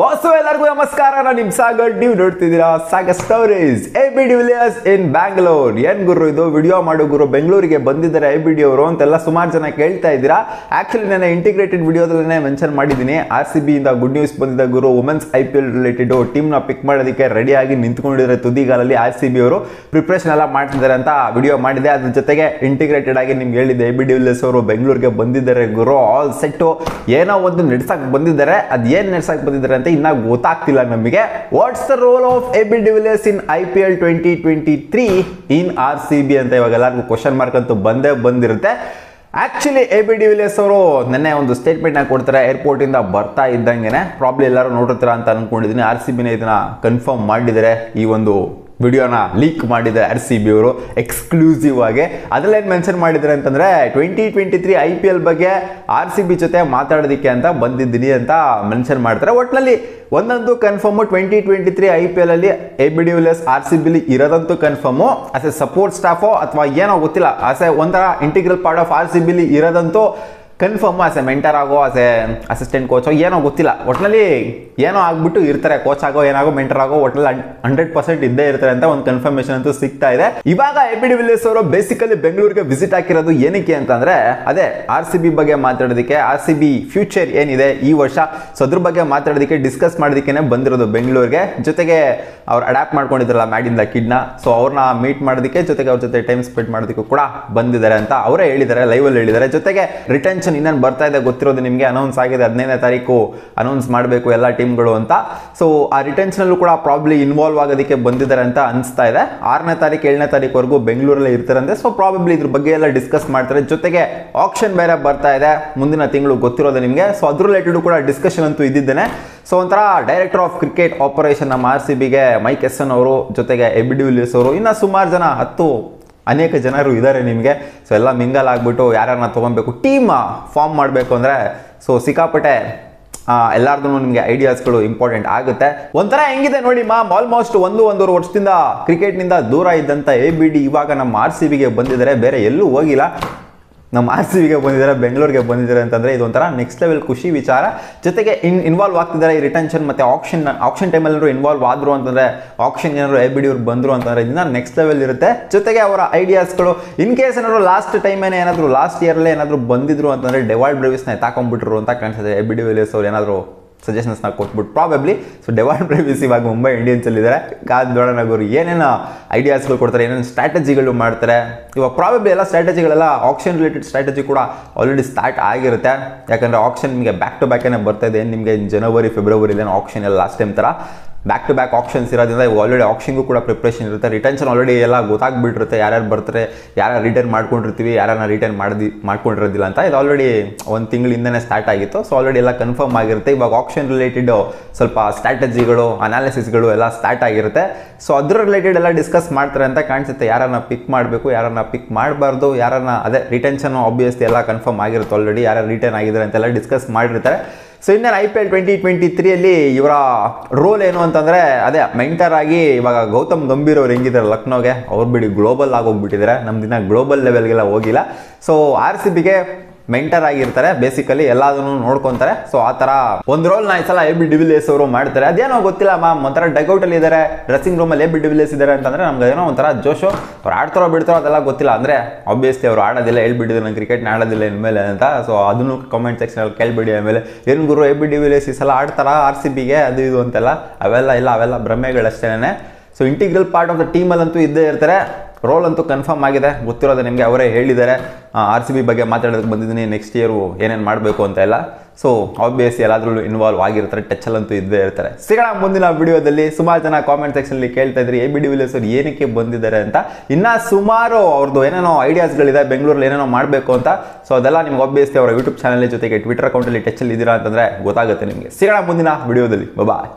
Boss ಎಲ್ಲರಿಗೂ ನಮಸ್ಕಾರ. ನಾನು ನಿಮ್ ಸಾಗರ್. ನೀವು ನೋಡ್ತಿದ್ದೀರಾ Sagar stories A B de Villiers in Bangalore ಏನ್ ಗುರು ಇದು? ವಿಡಿಯೋ ಮಾಡೋ ಗುರು. ಬೆಂಗಳೂರಿಗೆ ಬಂದಿದ್ದಾರೆ ಎ ಬಿ ಡಿ ಅವರು ಅಂತೆಲ್ಲ ಸುಮಾರು ಜನ ಕೇಳ್ತಾ ಇದ್ದೀರಾ. ಆಕ್ಚುಲಿ ನಾನು ಇಂಟಿಗ್ರೇಟೆಡ್ ವಿಡಿಯೋದಲ್ಲೇ ಮೆನ್ಷನ್ ಮಾಡಿದ್ದೀನಿ. ಆರ್ ಸಿ ಬಿ ಇಂದ ಗುಡ್ ನ್ಯೂಸ್ ಬಂದಿದ್ದ ಗುರು. Women's I P L related ಟೀಮ್ನ pick ಮಾಡೋದಕ್ಕೆ ರೆಡಿಯಾಗಿ ನಿಂತ್ಕೊಂಡಿದ್ದಾರೆ ತುದಿಗಾಲಲ್ಲಿ ಆರ್ ಸಿ ಬಿ ಅವರು. ಪ್ರಿಪ್ರೇಷನ್ ಎಲ್ಲ ಮಾಡ್ತಿದ್ದಾರೆ ಅಂತ ವಿಡಿಯೋ ಮಾಡಿದೆ. ಅದ್ರ ಜೊತೆಗೆ ಇಂಟಿಗ್ರೇಟೆಡ್ ಆಗಿ ನಿಮ್ಗೆ ಹೇಳಿದ್ದೆ. ಎ ಬಿ ಡಿವಿಲಿಯರ್ಸ್ ಅವರು ಬೆಂಗಳೂರಿಗೆ ಬಂದಿದ್ದಾರೆ ಗುರು. ಆಲ್ ಸೆಟ್ಟು ಏನೋ ಒಂದು ನಡ್ಸಕ್ ಬಂದಿದ್ದಾರೆ. ಅದ್ ಏನ್ ನಡ್ಸಕ್ ಬಂದಿದ್ದಾರೆ ಅಂತ ಇನ್ನ ಗೊತ್ತಾಗ್ತಿಲ್ಲ ನಮಗೆ. What's the role of A B de Villiers in I P L twenty twenty three in R C B ಅಂತ ಇವಾಗ ಎಲ್ಲರಿಗೂ ಕ್ವಶನ್ ಮಾರ್ಕ್ ಅಂತೂ ಬಂದೇ ಬಂದಿರುತ್ತೆ. ಆಕ್ಚುಲಿ ಎ ಬಿ ಡಿವಿಲಿಯರ್ಸ್ ಅವರು ನಿನ್ನೆ ಒಂದು ಸ್ಟೇಟ್ಮೆಂಟ್ನ ಕೊಡ್ತಾರೆ ಏರ್ಪೋರ್ಟ್ ಇಂದ ಬರ್ತಾ ಇದ್ದಂಗೆ ಪ್ರಾಬ್ಲಿ ಎಲ್ಲರೂ ನೋಡಿರ್ತೀರ ಅಂತ ಅನ್ಕೊಂಡಿದ್ದೀನಿ ಆರ್ ಸಿ ಬಿನ ಇದನ್ನ ಕನ್ಫರ್ಮ್ ಮಾಡಿದರೆ ಈ ಒಂದು ವಿಡಿಯೋನ ಲೀಕ್ ಮಾಡಿದೆ ಆರ್ ಸಿ ಬಿ ಅವರು ಎಕ್ಸ್ಕ್ಲೂಸಿವ್ ಆಗಿ. ಅದ್ರಲ್ಲೇನು ಮೆನ್ಷನ್ ಮಾಡಿದ್ದಾರೆ ಅಂತಂದ್ರೆ twenty twenty three I P L ಬಗ್ಗೆ ಆರ್ ಸಿ ಬಿ ಜೊತೆ ಮಾತಾಡೋದಕ್ಕೆ ಅಂತ ಬಂದಿದ್ದೀನಿ ಅಂತ ಮೆನ್ಷನ್ ಮಾಡ್ತಾರೆ. ಒಟ್ಟಿನಲ್ಲಿ ಒಂದಂತೂ confirm twenty twenty three I P L ಅಲ್ಲಿ A B D S R C ಬಿಲಿ ಇರೋದಂತೂ ಕನ್ಫರ್ಮು ಆಸ್ ಎ ಸಪೋರ್ಟ್ ಸ್ಟಾಫೋ ಅಥವಾ ಏನೋ ಗೊತ್ತಿಲ್ಲ ಆಸ್ ಎ ಒಂಥರ integral part of R C ಬಿಲಿ ಇರೋದಂತೂ ಕನ್ಫರ್ಮ್ ಆಸ್ ಎ ಮೆಂಟರ್ ಆಗೋ ಆಸ್ ಎ ಅಸಿಸ್ಟೆಂಟ್ ಕೋಚೋ ಏನೋ ಗೊತ್ತಿಲ್ಲ. ಒಟ್ಟಿನಲ್ಲಿ ಏನೋ ಆಗ್ಬಿಟ್ಟು ಇರ್ತಾರೆ ಕೋಚ್ ಆಗೋ, ಏನಾಗೋ ಮೆಂಟರ್ ಆಗೋ ಒಟ್ಟಿನಲ್ಲಿ ಹಂಡ್ರೆಡ್ ಪರ್ಸೆಂಟ್ ಇದ್ದೇ ಇರ್ತಾರೆ ಅಂತ ಒಂದು ಕನ್ಫರ್ಮೇಶನ್ ಅಂತೂ ಸಿಗ್ತಾ ಇದೆ. ಇವಾಗ ಎ ಬಿ ಡಿ ವಿಲಿಯರ್ಸ್ ಅವರು ಬೇಸಿಕಲಿ ಬೆಂಗಳೂರಿಗೆ ವಿಸಿಟ್ ಹಾಕಿರೋದು ಏನಕ್ಕೆ ಅಂತಂದ್ರೆ, ಅದೇ ಆರ್ ಸಿ ಬಿ ಬಗ್ಗೆ ಮಾತಾಡೋದಕ್ಕೆ ಆರ್ ಸಿ ಬಿ ಫ್ಯೂಚರ್ ಏನಿದೆ ಈ ವರ್ಷ ಸೊ ಅದ್ರ ಬಗ್ಗೆ ಮಾತಾಡೋದಕ್ಕೆ ಡಿಸ್ಕಸ್ ಮಾಡೋದಕ್ಕೆ ಬಂದಿರೋದು ಬೆಂಗಳೂರಿಗೆ. ಜೊತೆಗೆ ಅವ್ರು ಅಡಾಪ್ಟ್ ಮಾಡ್ಕೊಂಡಿದ್ರಲ್ಲ ಮ್ಯಾಡಿಂದ ಕಿಡ್ನ ಸೊ ಅವ್ರನ್ನ ಮೀಟ್ ಮಾಡೋದಕ್ಕೆ, ಜೊತೆಗೆ ಅವ್ರ ಜೊತೆ ಟೈಮ್ ಸ್ಪೆಂಡ್ ಮಾಡೋದಕ್ಕೂ ಕೂಡ ಬಂದಿದ್ದಾರೆ ಅಂತ ಅವರೇ ಹೇಳಿದ್ದಾರೆ ಲೈವ್ ಅಲ್ಲಿ ಹೇಳಿದ್ದಾರೆ. ಜೊತೆಗೆ ರಿಟೆನ್ಷನ್ ಇನ್ನೇನು ಬರ್ತಾ ಇದೆ ಗೊತ್ತಿರೋದು ನಿಮಗೆ? ಅನೌನ್ಸ್ ಆಗಿದೆ ಹದಿನೈದನೇ ತಾರೀಕು. ಅನೌನ್ಸ್ ಮಾಡಬೇಕು ಎಲ್ಲ ಟೀಮ್ಗಳು ಅಂತ. ಸೊ ಆ ರಿಟರ್ನ್ಸ್ನಲ್ಲೂ ಕೂಡ ಪ್ರಾಬ್ಲಿ ಇನ್ವಾಲ್ವ್ ಆಗೋದಕ್ಕೆ ಬಂದಿದ್ದಾರೆ ಅಂತ ಅನಿಸ್ತಾ ಇದೆ. ಆರನೇ ತಾರೀಕು, ಏಳನೇ ತಾರೀಕುವರೆಗೂ ಬೆಂಗಳೂರಲ್ಲೇ ಇರ್ತಾರಂತೆ. ಸೊ ಪ್ರಾಬಬ್ಲಿ ಇದ್ರ ಬಗ್ಗೆ ಎಲ್ಲ ಡಿಸ್ಕಸ್ ಮಾಡ್ತಾರೆ. ಜೊತೆಗೆ ಆಪ್ಷನ್ ಬೇರೆ ಬರ್ತಾ ಇದೆ. ಮುಂದಿನ ತಿಂಗಳು ಗೊತ್ತಿರೋದು ನಿಮಗೆ. ಸೊ ಅದ್ರ ರಿಲೇಟೆಡ್ ಕೂಡ ಡಿಸ್ಕಷನ್ ಅಂತೂ ಇದ್ದಿದ್ದೇನೆ. ಸೊ ಒಂಥರ ಡೈರೆಕ್ಟರ್ ಆಫ್ ಕ್ರಿಕೆಟ್ ಆಪರೇಷನ್ ನಮ್ಮ ಆರ್ ಸಿ ಬಿಗೆ ಮೈಕ್ ಎಸ್ ಅವರು, ಜೊತೆಗೆ ಎಬಿ ಡಿ ವಿಲಿಯರ್ಸ್ ಅವರು, ಇನ್ನು ಸುಮಾರು ಜನ ಹತ್ತು ಅನೇಕ ಜನರು ಇದ್ದಾರೆ ನಿಮಗೆ. ಸೊ ಎಲ್ಲ ಮಿಂಗಲ್ ಆಗಿಬಿಟ್ಟು ಯಾರನ್ನ ತೊಗೊಬೇಕು ಟೀಮ್ ಫಾರ್ಮ್ ಮಾಡಬೇಕು ಅಂದರೆ ಸೊ ಸಿಕ್ಕಾಪಟ್ಟೆ ಎಲ್ಲಾರ್ದು ನಿಮಗೆ ಐಡಿಯಾಸ್ಗಳು ಇಂಪಾರ್ಟೆಂಟ್ ಆಗುತ್ತೆ. ಒಂಥರ ಹೆಂಗಿದೆ ನೋಡಿ ಮಾಮ್ ಆಲ್ಮೋಸ್ಟ್ ಒಂದು, ಒಂದೂವರೆ ವರ್ಷದಿಂದ ಕ್ರಿಕೆಟ್ನಿಂದ ದೂರ ಇದ್ದಂಥ ಎ ಬಿ ಡಿ ಇವಾಗ ನಮ್ಮ ಆರ್ ಸಿ ಬಿಗೆ ಬಂದಿದ್ದಾರೆ. ಬೇರೆ ಎಲ್ಲೂ ಹೋಗಿಲ್ಲ. ನಮ್ಮ ಆರ್ ಸಿ ಬಿಗೆ ಬಂದಿದ್ದಾರೆ, ಬೆಂಗಳೂರಿಗೆ ಬಂದಿದ್ದಾರೆ ಅಂತಂದರೆ ಇದೊಂಥರ ನೆಕ್ಸ್ಟ್ ಲೆವೆಲ್ ಖುಷಿ ವಿಚಾರ. ಜೊತೆಗೆ ಇನ್ ಇನ್ವಾಲ್ವ್ ಆಗ್ತಿದ್ದಾರೆ ಈ ರಿಟೆನ್ಷನ್ ಮತ್ತು ಆಪ್ಷನ್ ಆಪ್ಷನ್ ಟೈಮಲ್ಲಿ ಇನ್ವಾಲ್ವ್ ಆದರು ಅಂತಂದರೆ ಆಪ್ಷನ್ ಏನಾದ್ರು ಎ ಬಿ ಡಿ ಅವ್ರು ಬಂದರು ಅಂತಂದರೆ ಇದನ್ನ ನೆಕ್ಸ್ಟ್ ಲೆವೆಲ್ ಇರುತ್ತೆ. ಜೊತೆಗೆ ಅವರ ಐಡಿಯಾಸ್ಗಳು ಇನ್ ಕೇಸ್ ಏನಾದ್ರು ಲಾಸ್ಟ್ ಟೈಮೇನೆ ಏನಾದರೂ ಲಾಸ್ಟ್ ಇಯರಲ್ಲೇ ಏನಾದರೂ ಬಂದಿದ್ರು ಅಂತಂದರೆ ಡೆವಾಲ್ಡ್ ಬ್ರೇವಿಸ್ನ ಎತ್ತಾಕೊಂಡ್ಬಿಟ್ರು ಅಂತ ಕಾಣಿಸುತ್ತೆ ಎ ಬಿ ಡಿ ವಿಲಿಯರ್ಸ್ ಅವ್ರು ಏನಾದರೂ. ಸಜೆಷನ್ಸ್ನ ಕೊಟ್ಬಿಟ್ಟು ಪ್ರಾಬಬ್ಲಿ ಸೊ ಡೆವಾನ್ ಪ್ರೇವಿಸ್ ಇವಾಗ ಮುಂಬೈ ಇಂಡಿಯನ್ಸ್ ಇದ್ದಾರೆ ಕಾದ್ ನೋಡೋಣ ಅವರು ಏನೇನು ಐಡಿಯಾಸ್ಗಳು ಕೊಡ್ತಾರೆ, ಏನೇನು ಸ್ಟ್ರಾಟಜಿಗಳು ಮಾಡ್ತಾರೆ. ಇವಾಗ ಪ್ರಾಬಬ್ಲಿ ಎಲ್ಲ ಸ್ಟ್ರಾಟಜಿಗಳೆಲ್ಲ ಆಕ್ಷನ್ ರಿಲೇಟೆಡ್ ಸ್ಟ್ರಾಟಜಿ ಕೂಡ ಆಲ್ರೆಡಿ ಸ್ಟಾರ್ಟ್ ಆಗಿರುತ್ತೆ. ಯಾಕಂದರೆ ಆಕ್ಷನ್ ನಿಮಗೆ ಬ್ಯಾಕ್ ಟು ಬ್ಯಾಕೇನೆ ಬರ್ತಾ ಇದೆ, ನಿಮಗೆ ಜನವರಿ ಫೆಬ್ರವರಿಲಿ ಆಕ್ಷನ್ ಎಲ್ಲ ಲಾಸ್ಟ್ ಟೈಮ್ ಥರ ಬ್ಯಾಕ್ ಟು ಬ್ಯಾಕ್ ಆಪ್ಷನ್ಸ್ ಇರೋದ್ರಿಂದ ಇವಾಗ ಆಲ್ರೆಡಿ ಆಪ್ಷನ್ಗೂ ಕೂಡ ಪ್ರಿಪ್ರೇಷನ್ ಇರುತ್ತೆ. ರಿಟರ್ನ್ಸನ್ ಆಲ್ರೆಡಿ ಎಲ್ಲ ಗೊತ್ತಾಗ್ಬಿಟ್ಟಿರುತ್ತೆ. ಯಾರ್ಯಾರು ಬರ್ತಾರೆ ಯಾರು ರಿಟರ್ನ್ ಮಾಡ್ಕೊಂಡಿರ್ತೀವಿ ಯಾರನ್ನ ರಿಟರ್ನ್ ಮಾಡಿ ಮಾಡ್ಕೊಂಡಿರೋದಿಲ್ಲ ಅಂತ ಇದು ಆಲ್ರೆಡಿ ಒಂದು ತಿಂಗಳಿಂದನೇ ಸ್ಟಾರ್ಟ್ ಆಗಿತ್ತು. ಸೊ ಆಲ್ರೆಡಿ ಎಲ್ಲ ಕನ್ಫರ್ಮ್ ಆಗಿರುತ್ತೆ. ಇವಾಗ ಆಪ್ಷನ್ ರಿಲೇಟೆಡ್ ಸ್ವಲ್ಪ ಸ್ಟ್ರಾಟಜಿಗಳು ಅನಾಲಿಸಿಸ್ಗಳು ಎಲ್ಲ ಸ್ಟಾರ್ಟ್ ಆಗಿರುತ್ತೆ. ಸೊ ಅದ್ರ ರಿಲೇಟೆಡ್ ಎಲ್ಲ ಡಿಸ್ಕಸ್ ಮಾಡ್ತಾರೆ ಅಂತ ಕಾಣಿಸುತ್ತೆ. ಯಾರನ್ನ ಪಿಕ್ ಮಾಡಬೇಕು ಯಾರನ್ನ ಪಿಕ್ ಮಾಡಬಾರ್ದು ಯಾರನ್ನ ಅದೇ ರಿಟೆನ್ಷನ್ ಆಬ್ವಿಯಸ್ಲಿ ಎಲ್ಲ ಕನ್ಫರ್ಮ್ ಆಗಿರುತ್ತೆ ಆಲ್ರೆಡಿ ಯಾರು ರಿಟರ್ನ್ ಆಗಿದ್ದಾರೆ ಅಂತೆಲ್ಲ ಡಿಸ್ಕಸ್ ಮಾಡಿರ್ತಾರೆ. ಸೊ ಇನ್ನು I P L twenty twenty ತ್ರೀಯಲ್ಲಿ ಇವರ ರೋಲ್ ಏನು ಅಂತಂದರೆ, ಅದೇ ಮೆಂಟರ್ ಆಗಿ ಇವಾಗ ಗೌತಮ್ ಗಂಭೀರ್ ಅವ್ರು ಹೆಂಗಿದ್ದಾರೆ ಲಕ್ನೋಗೆ, ಅವ್ರು ಬಿಡಿ ಗ್ಲೋಬಲ್ ಆಗೋಗ್ಬಿಟ್ಟಿದ್ದಾರೆ ನಮ್ಮ ದಿನ ಗ್ಲೋಬಲ್ ಲೆವೆಲ್ಗೆಲ್ಲ ಹೋಗಿಲ್ಲ. ಸೊ ಆರ್ ಸಿ ಬಿಗೆ ಮೆಂಟರ್ ಆಗಿರ್ತಾರೆ. ಬೇಸಿಕಲಿ ಎಲ್ಲದನ್ನು ನೋಡ್ಕೊಂತಾರೆ. ಸೊ ಆ ತರ ಒಂದು ರೋಲ್ನ ಸಲ ಎ ಬಿ ಡಿವಿಲಿಯರ್ಸ್ ಅವರು ಮಾಡ್ತಾರೆ. ಅದೇನೋ ಗೊತ್ತಿಲ್ಲ ಮ್ಯಾಮ್ ಒಂಥರ ಡಗೌಟ್ ಅಲ್ಲಿ ಇದ್ದಾರೆ ಡ್ರೆಸ್ಸಿಂಗ್ ರೂಮಲ್ಲಿ ಎ ಬಿ ಡಿವಿಲಿಯರ್ಸ್ ಇದ್ದಾರೆ ಅಂತಂದ್ರೆ ನಮ್ಗೆ ಏನೋ ಒಂಥರ ಜೋಶು. ಅವ್ರು ಆಡ್ತಾರೋ ಬಿಡ್ತಾರೋ ಅದೆಲ್ಲ ಗೊತ್ತಿಲ್ಲ. ಅಂದ್ರೆ ಆಬ್ವಿಯಸ್ಲಿ ಅವ್ರು ಆಡೋದಿಲ್ಲ ಹೇಳ್ಬಿಟ್ಟಿದ್ರು ನಾನು ಕ್ರಿಕೆಟ್ ಆಡೋದಿಲ್ಲ ಇನ್ಮೇಲೆ ಅಂತ. ಸೊ ಅದನ್ನು ಕಾಮೆಂಟ್ ಸೆಕ್ಷನ್ ಅಲ್ಲಿ ಕೇಳ್ಬಿಡಿ ಆಮೇಲೆ. ಏನು ಗುರು ಎ ಬಿ ಡಿವಿಲಿಯರ್ಸ್ ಈ ಸಲ ಆಡ್ತಾರ? ಆರ್ ಸಿ ಬಿಗೆ ಅದು ಇದು ಅಂತೆಲ್ಲ. ಅವೆಲ್ಲ ಇಲ್ಲ, ಅವೆಲ್ಲ ಭ್ರಮೆಗಳಷ್ಟೇನೆ so integral part of the ಟೀಮಲ್ಲಂತೂ ಇದ್ದೇ ಇರ್ತಾರೆ. ರೋಲ್ ಅಂತೂ ಕನ್ಫರ್ಮ್ ಆಗಿದೆ. ಗೊತ್ತಿರೋದು ನಿಮಗೆ. ಅವರೇ ಹೇಳಿದ್ದಾರೆ. ಆರ್ ಸಿ ಬಿ ಬಗ್ಗೆ ಮಾತಾಡೋದಕ್ಕೆ ಬಂದಿದ್ದೀನಿ. ನೆಕ್ಸ್ಟ್ ಇಯರು ಏನೇನು ಮಾಡಬೇಕು ಅಂತ ಎಲ್ಲ. ಸೊ ಆಬ್ವಿಯಸ್ ಎಲ್ಲಾದ್ರೂ ಇನ್ವಾಲ್ವ್ ಆಗಿರ್ತಾರೆ. ಟಚಲ್ಲಂತೂ ಇದ್ದೇ ಇರ್ತಾರೆ. ಸಿಗೋಣ ಮುಂದಿನ ವಿಡಿಯೋದಲ್ಲಿ. ಸುಮಾರು ಜನ ಕಾಮೆಂಟ್ ಸೆಕ್ಷನಲ್ಲಿ ಕೇಳ್ತಾ ಇದ್ರಿ. ಎ ಬಿ ಡಿ ವಿಲಿಯರ್ಸ್ ಅವ್ರು ಏನಕ್ಕೆ ಬಂದಿದ್ದಾರೆ ಅಂತ. ಇನ್ನೂ ಸುಮಾರು ಅವ್ರದ್ದು ಏನೇನೋ ಐಡಿಯಾಸ್ಗಳಿದೆ ಬೆಂಗಳೂರಲ್ಲಿ ಏನೇನೋ ಮಾಡಬೇಕು ಅಂತ. ಸೊ ಅದೆಲ್ಲ ನಿಮ್ಗೆ ಆಬ್ವಿಯಸ್ಲಿ ಅವರ ಯೂಟ್ಯೂಬ್ ಚಾನಲ್ ಜೊತೆಗೆ ಟ್ವಿಟರ್ ಅಕೌಂಟಲ್ಲಿ ಟಚಲ್ಲಿ ಇದ್ದೀರಾ ಅಂತಂದರೆ ಗೊತ್ತಾಗುತ್ತೆ ನಿಮಗೆ. ಸಿಗೋಣ ಮುಂದಿನ ವಿಡಿಯೋದಲ್ಲಿ. ಬಾಯ್